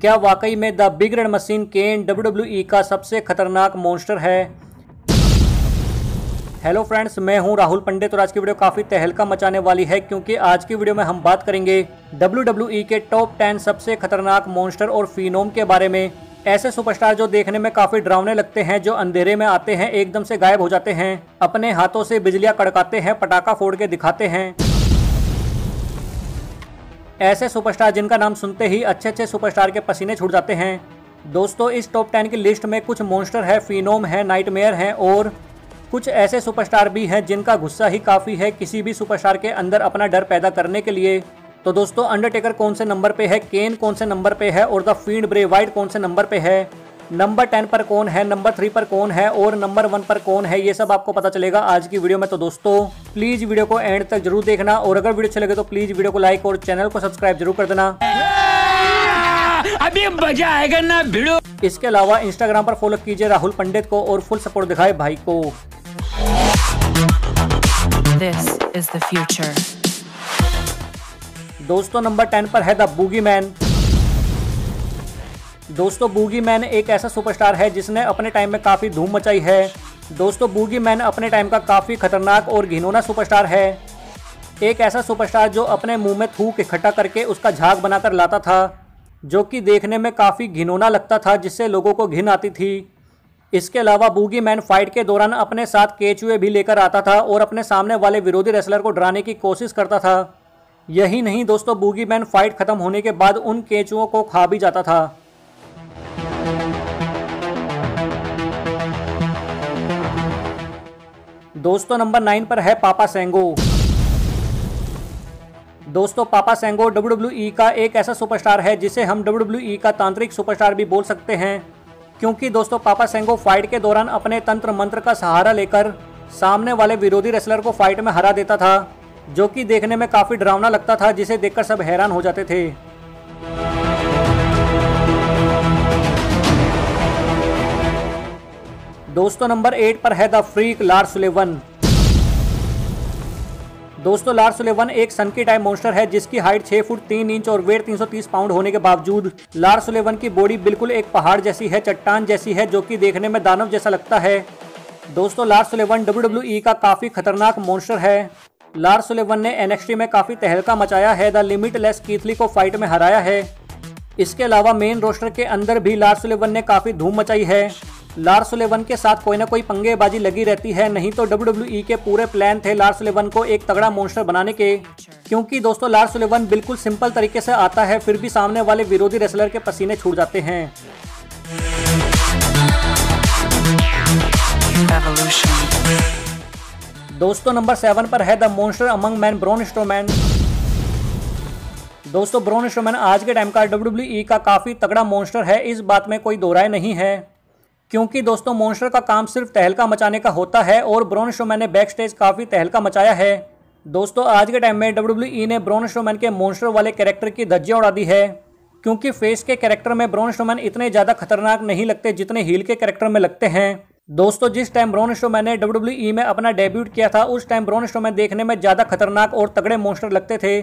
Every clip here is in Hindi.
क्या वाकई में the big red machine Kane W का सबसे खतरनाक मॉन्स्टर है? हेलो फ्रेंड्स मैं हूँ राहुल पंडित और आज की वीडियो काफ़ी तहलका मचाने वाली है क्योंकि आज की वीडियो में हम बात करेंगे डब्ल्यूडब्ल्यूई के टॉप टेन सबसे खतरनाक मॉन्स्टर और फिनोम के बारे में। ऐसे सुपरस्टार जो देखने में काफ़ी डरावने लगते हैं, जो अंधेरे में आते हैं, एकदम से गायब हो जाते हैं, अपने हाथों से बिजलियाँ कड़काते हैं, पटाखा फोड़ के दिखाते हैं। ऐसे सुपरस्टार जिनका नाम सुनते ही अच्छे अच्छे सुपरस्टार के पसीने छूट जाते हैं। दोस्तों, इस टॉप टेन की लिस्ट में कुछ मॉन्स्टर है फिनोम है नाइटमेयर हैं और कुछ ऐसे सुपरस्टार भी हैं जिनका गुस्सा ही काफ़ी है किसी भी सुपरस्टार के अंदर अपना डर पैदा करने के लिए। तो दोस्तों अंडरटेकर कौन से नंबर पे है? केन कौन से नंबर पे है? और द फ़ीड ब्रे वाइट कौन से नंबर पे है? नंबर टेन पर कौन है नंबर थ्री पर कौन है और नंबर वन पर कौन है ये सब आपको पता चलेगा आज की वीडियो में। तो दोस्तों प्लीज़ वीडियो को एंड तक ज़रूर देखना और अगर वीडियो अच्छे लगे तो प्लीज़ वीडियो को लाइक और चैनल को सब्सक्राइब ज़रूर कर देना। अभी मज़ा आएगा ना वीडियो? इसके अलावा इंस्टाग्राम पर फॉलो कीजिए राहुल पंडित को और फुल सपोर्ट दिखाए भाई को। This is the future. दोस्तों नंबर टेन पर है द बूगी मैन दोस्तों बूगी मैन एक ऐसा सुपरस्टार है जिसने अपने टाइम में काफ़ी धूम मचाई है। दोस्तों बूगी मैन अपने टाइम का काफ़ी खतरनाक और घिनौना सुपरस्टार है। एक ऐसा सुपरस्टार जो अपने मुँह में थूक इकट्ठा करके उसका झाग बनाकर लाता था, जो कि देखने में काफ़ी घिनौना लगता था, जिससे लोगों को घिन आती थी। इसके अलावा बूगी मैन फाइट के दौरान अपने साथ केचुए भी लेकर आता था और अपने सामने वाले विरोधी रेसलर को डराने की कोशिश करता था। यही नहीं, दोस्तों बूगी मैन फाइट खत्म होने के बाद उन केचुओं को खा भी जाता था। दोस्तों, नंबर नाइन पर है पापा सेंगो। दोस्तों, पापा सेंगो WWE का एक ऐसा सुपरस्टार है जिसे हम WWE का तांत्रिक सुपरस्टार भी बोल सकते हैं। क्योंकि दोस्तों, पापा सेंगो फाइट के दौरान अपने तंत्र मंत्र का सहारा लेकर सामने वाले विरोधी रेसलर को फाइट में हरा देता था, जो कि देखने में काफ़ी डरावना लगता था, जिसे देखकर सब हैरान हो जाते थे। दोस्तों, नंबर एट पर है द फ्रीक लार सुलेवन। दोस्तों, लार सुलेवन एक सन की टाइप मॉन्स्टर है, जिसकी हाइट 6 फुट 3 इंच और वेट 330 पाउंड होने के बावजूद, लार सुलेवन की बॉडी बिल्कुल एक पहाड़ जैसी है, चट्टान जैसी है, जो कि देखने में दानव जैसा लगता है। दोस्तों, लार सुलेवन डब्ल्यू का काफ़ी खतरनाक मॉन्स्टर है। लार सुलेवन ने एनएक्सटी में काफ़ी तहलका मचाया है, द लिमिटलेस कीथली को फाइट में हराया है। इसके अलावा मेन रोस्टर के अंदर भी लार सुलेवन ने काफ़ी धूम मचाई है। लार सुलेवन के साथ कोई ना कोई पंगेबाजी लगी रहती है। नहीं तो डब्ल्यू के पूरे प्लान थे लार सुलेवन को एक तगड़ा मॉन्स्टर बनाने के। क्योंकि दोस्तों लार सुलेवन बिल्कुल सिंपल तरीके से आता है फिर भी सामने वाले विरोधी रेसलर के पसीने छूट जाते हैं। दोस्तों नंबर सेवन पर है the monster among men Braun Strowman दोस्तों ब्रोन स्टोमैन आज के टाइम का डब्ल्यू का काफ़ी तगड़ा मॉन्स्टर है इस बात में कोई दो राय नहीं है। क्योंकि दोस्तों मॉन्स्टर का काम सिर्फ़ तहलका मचाने का होता है और ब्रोन शोमैन ने बैक स्टेज काफ़ी तहलका मचाया है। दोस्तों, आज के टाइम में डब्ल्यू ने ब्रोन स्टोमैन के मॉन्स्टर वाले कैरेक्टर की धज्जियाँ उड़ा दी है। क्योंकि फेस के कैरेक्टर में ब्रोन शोमैन इतने ज़्यादा खतरनाक नहीं लगते जितने हील के कैरेक्टर में लगते हैं। दोस्तों, जिस टाइम ब्रोन स्टोमैन ने डब्ल्यू में अपना डेब्यूट किया था, उस टाइम ब्रोन स्टोमैन देखने में ज़्यादा खतरनाक और तगड़े मॉन्स्टर लगते थे।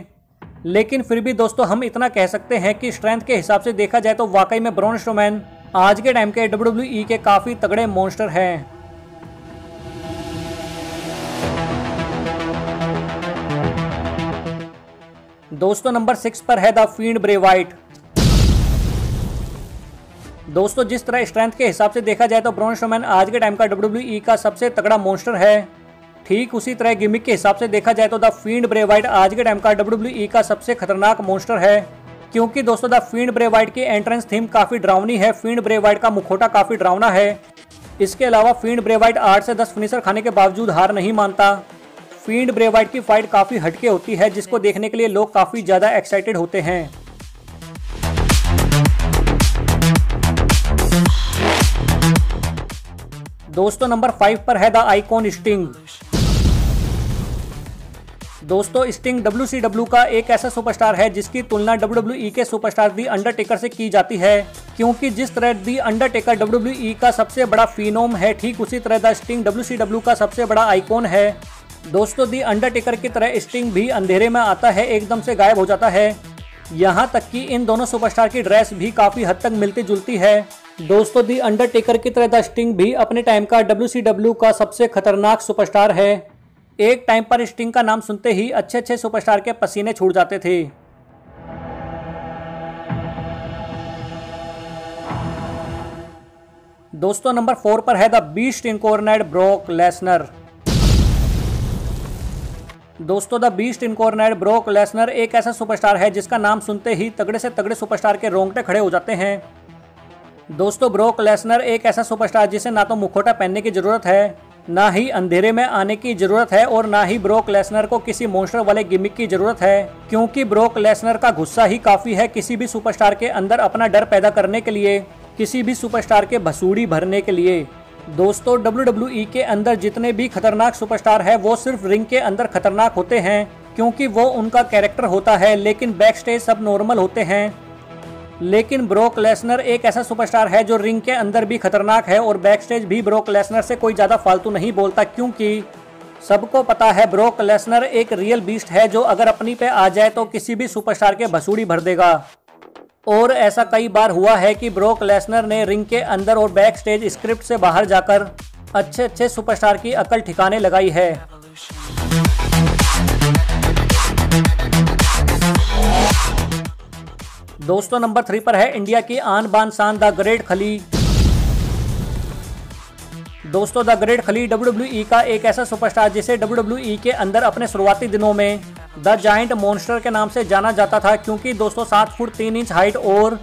लेकिन फिर भी दोस्तों, हम इतना कह सकते हैं कि स्ट्रेंथ के हिसाब से देखा जाए तो वाकई में ब्रोन स्टोमैन आज के टाइम के डब्ल्यू के काफ़ी तगड़े मॉन्स्टर हैं। दोस्तों नंबर सिक्स पर है द फ़ील्ड ब्रेवाइट दोस्तों, जिस तरह स्ट्रेंथ के हिसाब से देखा जाए तो ब्रॉन स्ट्रोमैन आज के टाइम का WWE का सबसे तगड़ा मॉन्स्टर है। ठीक उसी तरह गिमिक के हिसाब से देखा जाए तो द फ़ील्ड ब्रेवाइट आज के टाइम का WWE का सबसे खतरनाक मॉन्स्टर है। क्योंकि दोस्तों द फ़ील्ड ब्रेवाइट की एंट्रेंस थीम काफ़ी ड्रावनी है। फ़ील्ड ब्रेवाइट का मुखोटा काफ़ी ड्रावना है। इसके अलावा फ़ील्ड ब्रेवाइट आठ से दस फिनिशर खाने के बावजूद हार नहीं मानता। फ़ील्ड ब्रेवाइट की फाइट काफ़ी हटके होती है, जिसको देखने के लिए लोग काफ़ी ज़्यादा एक्साइटेड होते हैं। दोस्तों नंबर फाइव पर है द आइकॉन स्टिंग। दोस्तों स्टिंग डब्ल्यू का एक ऐसा सुपरस्टार है जिसकी तुलना डब्ल्यूडब्ल्यूई के सुपरस्टार दी अंडरटेकर से की जाती है। क्योंकि जिस तरह दी अंडरटेकर डब्ल्यू का सबसे बड़ा फिनोम है, ठीक उसी तरह द स्टिंग डब्ल्यू का सबसे बड़ा आइकॉन है। दोस्तों दी अंडरटेकर की तरह स्टिंग भी अंधेरे में आता है, एकदम से गायब हो जाता है। यहाँ तक कि इन दोनों सुपरस्टार की ड्रेस भी काफ़ी हद तक मिलती जुलती है। दोस्तों दी अंडरटेकर की तरह द स्टिंग भी अपने टाइम का डब्ल्यूसीडब्ल्यू का सबसे खतरनाक सुपरस्टार है। एक टाइम पर स्टिंग का नाम सुनते ही अच्छे अच्छे सुपरस्टार के पसीने छूट जाते थे। दोस्तों, नंबर फोर पर है the beast incarnate Brock Lesnar. दोस्तों, the beast incarnate Brock Lesnar एक ऐसा सुपरस्टार है जिसका नाम सुनते ही तगड़े से तगड़े सुपरस्टार के रोंगटे खड़े हो जाते हैं। दोस्तों, ब्रोक लेसनर एक ऐसा सुपरस्टार जिसे ना तो मुखोटा पहनने की ज़रूरत है ना ही अंधेरे में आने की ज़रूरत है और ना ही ब्रोक लेसनर को किसी मोस्टर वाले गिमिक की ज़रूरत है, क्योंकि ब्रोक लेसनर का गुस्सा ही काफ़ी है किसी भी सुपरस्टार के अंदर अपना डर पैदा करने के लिए, किसी भी सुपरस्टार के भसूड़ी भरने के लिए। दोस्तों डब्ल्यू e के अंदर जितने भी खतरनाक सुपरस्टार है, वो सिर्फ़ रिंग के अंदर खतरनाक होते हैं, क्योंकि वो उनका कैरेक्टर होता है, लेकिन बैक स्टेज सब नॉर्मल होते हैं। लेकिन ब्रोक लेसनर एक ऐसा सुपरस्टार है जो रिंग के अंदर भी खतरनाक है और बैक स्टेज भी ब्रोक लेसनर से कोई ज़्यादा फालतू नहीं बोलता क्योंकि सबको पता है ब्रोक लेसनर एक रियल बीस्ट है जो अगर अपनी पे आ जाए तो किसी भी सुपरस्टार के भसूड़ी भर देगा। और ऐसा कई बार हुआ है कि ब्रोक लेसनर ने रिंग के अंदर और बैक स्टेज स्क्रिप्ट से बाहर जाकर अच्छे अच्छे सुपरस्टार की अकल ठिकाने लगाई है। दोस्तों, नंबर थ्री पर है इंडिया की आन बान शान द ग्रेट खली। दोस्तों, द ग्रेट खली डब्ल्यू का एक ऐसा सुपरस्टार जिसे डब्ल्यू के अंदर अपने शुरुआती दिनों में द जाइंट मॉन्स्टर के नाम से जाना जाता था, क्योंकि दोस्तों, सात फुट तीन इंच हाइट और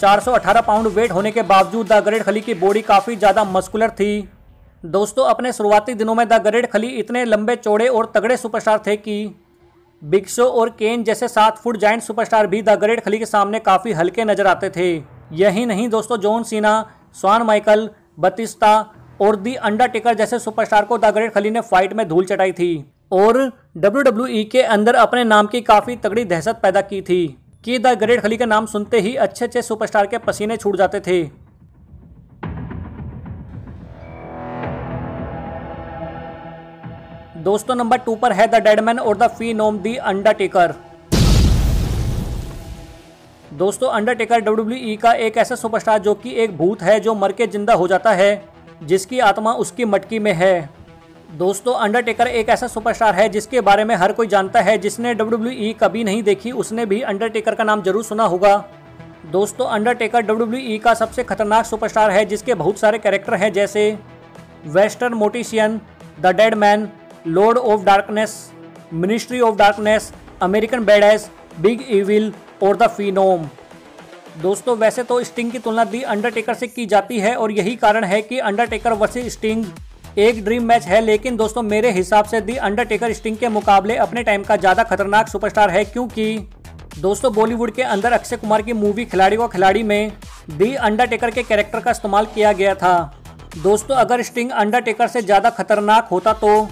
418 पाउंड वेट होने के बावजूद द ग्रेट खली की बॉडी काफ़ी ज़्यादा मस्कुलर थी। दोस्तों, अपने शुरुआती दिनों में द ग्रेट खली इतने लंबे, चौड़े और तगड़े सुपरस्टार थे कि बिग शो और केन जैसे सात फुट जाइंट सुपरस्टार भी द ग्रेट खली के सामने काफ़ी हल्के नज़र आते थे। यही नहीं दोस्तों, जॉन सीना, स्वान माइकल, बतिस्ता और दी अंडरटेकर जैसे सुपरस्टार को द ग्रेट खली ने फाइट में धूल चटाई थी और डब्ल्यू e के अंदर अपने नाम की काफ़ी तगड़ी दहशत पैदा की थी कि द ग्रेट खली का नाम सुनते ही अच्छे अच्छे सुपरस्टार के पसीने छूट जाते थे। दोस्तों, नंबर टू पर है द डेडमैन और the fee Nom the Undertaker. दोस्तों, अंडरटेकर डब्ल्यू का एक ऐसा सुपरस्टार जो कि एक भूत है जो मर के ज़िंदा हो जाता है, जिसकी आत्मा उसकी मटकी में है। दोस्तों, अंडरटेकर एक ऐसा सुपरस्टार है जिसके बारे में हर कोई जानता है, जिसने डब्ल्यू कभी नहीं देखी, उसने भी अंडरटेकर का नाम ज़रूर सुना होगा। दोस्तों, अंडरटेकर डब्ल्यू का सबसे खतरनाक सुपरस्टार है, जिसके बहुत सारे कैरेक्टर हैं, जैसे western mortician, the dead man lord of darkness ministry of darkness American badass big evil और द फिनोम दोस्तों, वैसे तो स्टिंग की तुलना दी अंडरटेकर से की जाती है और यही कारण है कि अंडरटेकर वर्सेस स्टिंग एक ड्रीम मैच है, लेकिन दोस्तों, मेरे हिसाब से दी अंडरटेकर स्टिंग के मुकाबले अपने टाइम का ज़्यादा खतरनाक सुपरस्टार है क्योंकि दोस्तों बॉलीवुड के अंदर अक्षय कुमार की मूवी खिलाड़ी व खिलाड़ी में दी अंडरटेकर के कैरेक्टर का इस्तेमाल किया गया था। दोस्तों, अगर स्टिंग अंडरटेकर से ज़्यादा खतरनाक होता तो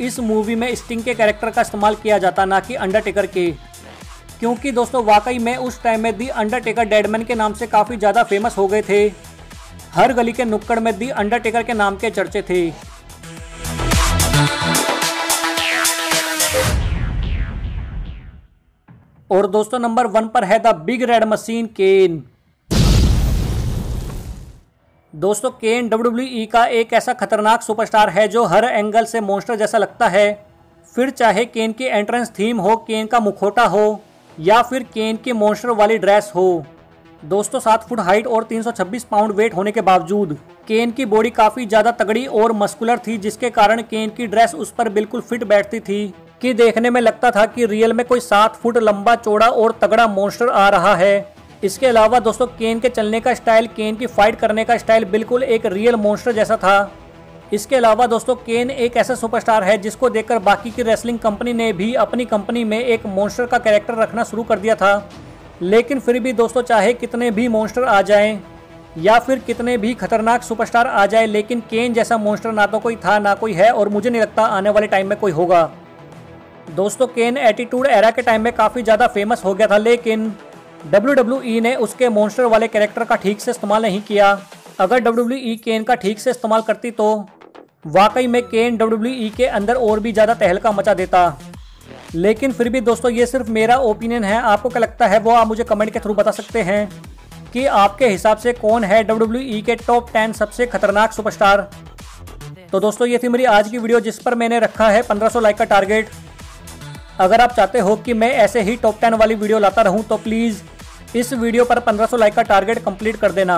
इस मूवी में स्टिंग के कैरेक्टर का इस्तेमाल किया जाता, ना कि अंडरटेकर के। क्योंकि दोस्तों, वाकई में उस टाइम में दी अंडरटेकर डेडमैन के नाम से काफ़ी ज़्यादा फ़ेमस हो गए थे। हर गली के नुक्कड़ में दी अंडरटेकर के नाम के चर्चे थे। और दोस्तों नंबर वन पर है the big red machine Kane दोस्तों केन डब्ल्यू का एक ऐसा खतरनाक सुपरस्टार है जो हर एंगल से मॉन्स्टर जैसा लगता है। फिर चाहे केन की एंट्रेंस थीम हो केन का मुखोटा हो, या फिर केन की मॉन्स्टर वाली ड्रेस हो। दोस्तों, सात फुट हाइट और 326 पाउंड वेट होने के बावजूद केन की बॉडी काफ़ी ज़्यादा तगड़ी और मस्कुलर थी, जिसके कारण केन की ड्रेस उस पर बिल्कुल फिट बैठती थी, कि देखने में लगता था कि रियल में कोई सात फुट लंबा, चौड़ा और तगड़ा मॉन्स्टर आ रहा है। इसके अलावा दोस्तों, केन के चलने का स्टाइल, केन की फाइट करने का स्टाइल बिल्कुल एक रियल मॉन्स्टर जैसा था। इसके अलावा दोस्तों, केन एक ऐसा सुपरस्टार है जिसको देखकर बाकी की रेसलिंग कंपनी ने भी अपनी कंपनी में एक मॉन्स्टर का कैरेक्टर रखना शुरू कर दिया था। लेकिन फिर भी दोस्तों, चाहे कितने भी मॉन्स्टर आ जाएँ, या फिर कितने भी खतरनाक सुपरस्टार आ जाए, लेकिन केन जैसा मॉन्स्टर ना तो कोई था, ना कोई है और मुझे नहीं लगता आने वाले टाइम में कोई होगा। दोस्तों, केन एटीट्यूड एरा के टाइम में काफ़ी ज़्यादा फ़ेमस हो गया था, लेकिन डब्ल्यू e ने उसके मॉन्स्टर वाले कैरेक्टर का ठीक से इस्तेमाल नहीं किया। अगर डब्ल्यूडब्ल्यूई केन का ठीक से इस्तेमाल करती तो वाकई में केन डब्ल्यू के अंदर और भी ज़्यादा तहलका मचा देता। लेकिन फिर भी दोस्तों, ये सिर्फ़ मेरा ओपिनियन है। आपको क्या लगता है, वो आप मुझे कमेंट के थ्रू बता सकते हैं कि आपके हिसाब से कौन है डब्ल्यू के टॉप टेन सबसे खतरनाक सुपरस्टार तो दोस्तों, ये थी मेरी आज की वीडियो जिस पर मैंने रखा है 1500 लाइक का टारगेट अगर आप चाहते हो कि मैं ऐसे ही टॉप टेन वाली वीडियो लाता रहूँ तो प्लीज़ इस वीडियो पर 1500 लाइक का टारगेट कंप्लीट कर देना।